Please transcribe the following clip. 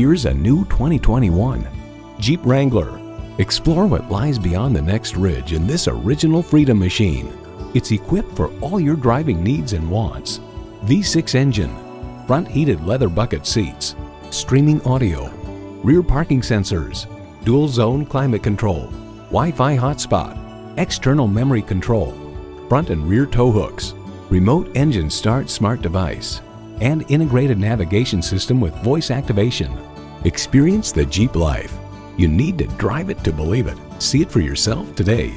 Here's a new 2021 Jeep Wrangler. Explore what lies beyond the next ridge in this original Freedom machine. It's equipped for all your driving needs and wants. V6 engine, front heated leather bucket seats, streaming audio, rear parking sensors, dual zone climate control, Wi-Fi hotspot, external memory control, front and rear tow hooks, remote engine start smart device, and integrated navigation system with voice activation. Experience the Jeep life. You need to drive it to believe it. See it for yourself today.